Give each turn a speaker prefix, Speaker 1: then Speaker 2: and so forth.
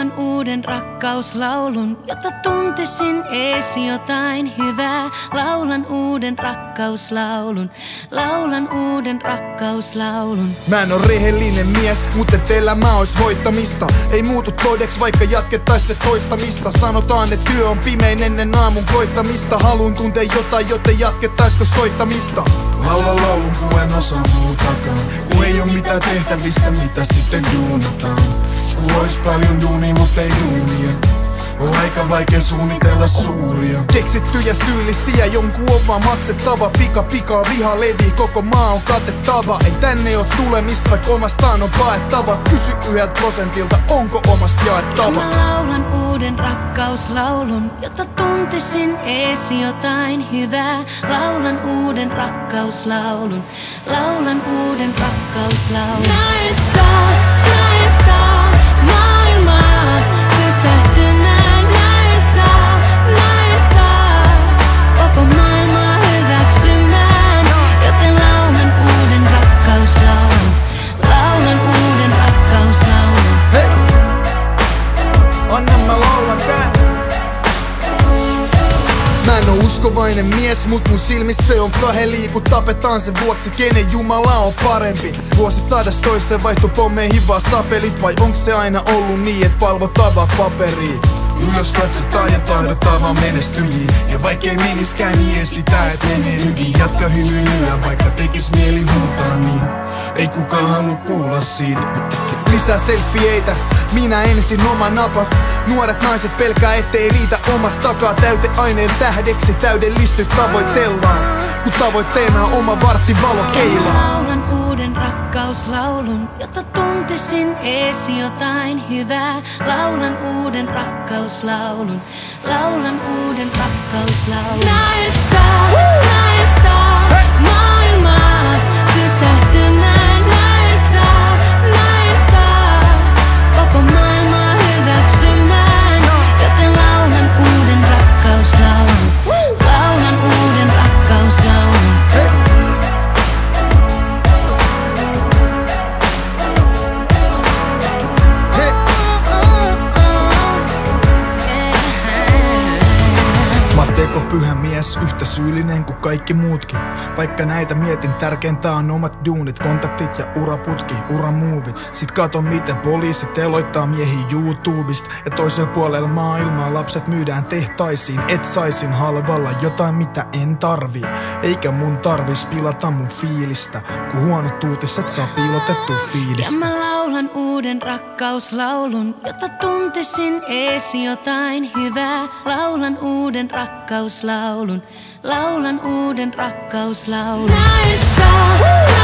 Speaker 1: laulan uuden rakkauslaulun, jotta tuntisin ees jotain hyvää. Laulan uuden rakkauslaulun, laulan uuden rakkauslaulun.
Speaker 2: Mä en oo rehellinen mies, mutta elämä ois voittamista. Ei muutu todeks, vaikka jatkettais se toistamista. Sanotaan, että työ on pimein ennen aamun koittamista. Haluun tuntea jotain, joten jatkettaisko soittamista. Laula laulun, kun en osaa muutakaan. Kun ei oo mitään tehtävissä, mitä sitten duunataan. Kun ois paljon duunia, mutta ei duunia. On aika vaikea suunnitella suuria Keksittyjä syyllisiä, jonkun on vaan maksettava Pika pikaa viha levi, koko maa on katettava Ei tänne oo tulemista, vaikka omastaan on paettava Kysy yhdeltä prosentilta, onko omasta jaettavaksi
Speaker 1: Mä laulan uuden rakkauslaulun, jotta tuntisin ees jotain hyvää. Laulan uuden rakkauslaulun, laulan uuden rakkauslaulun. Mä
Speaker 2: uskovainen mies, mut mun silmissä on kaheli Kun tapetaan sen vuoksi, kenen Jumala on parempi. Vuosi sadas toiseen vaihtu pommeihin vaan sapelit. Vai onks se aina ollut niin, et palvotaan vaan Ylös katsotaan ja tahdotaan vaan menestyjiin. Ja vaikkei meniskään niin sitä et menee hyvin. Jatka hymyilyä vaikka tekis mieli huutaa niin. Ei kukaan halua kuulla siitä. Lisää selfieitä, minä ensin oma napa. Nuoret naiset pelkää ettei riitä omasta takaa. Täyteaineen tähdeksi täydellisyyt tavoitellaan. Kun tavoitteena on oma vartti valo keilaa.
Speaker 1: Laulan uuden rakkauslaulun, jotta tuntisin ees jotain hyvää. Laulan uuden rakkauslaulun, laulan uuden rakkauslaulun. Mä en
Speaker 2: pyhä mies, yhtä syyllinen kuin kaikki muutkin. Vaikka näitä mietin, tärkeintä on omat duunit, kontaktit ja uraputki, uramuuvit. Sit katon miten poliisit teloittaa miehiä YouTubesta. Ja toisella puolella maailmaa lapset myydään tehtaisiin, et saisin halvalla jotain mitä en tarvii. Eikä mun tarvis pilata mun fiilistä, kun huonot uutiset saa piilotettu fiilistä.
Speaker 1: Laulan uuden rakkauslaulun, jotta tuntisin ees jotain hyvää. Laulan uuden rakkauslaulun, laulan uuden rakkauslaulun. Mä en saa,